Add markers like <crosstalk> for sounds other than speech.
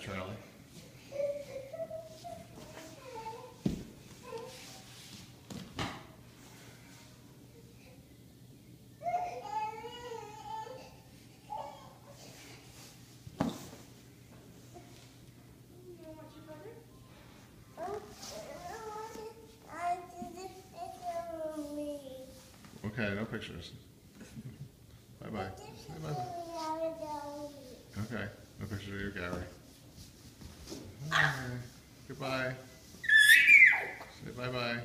Charlie. Okay, no pictures. <laughs> Bye bye. Say bye bye. Okay, no pictures of you, Gabby. Okay. Goodbye. Say bye bye.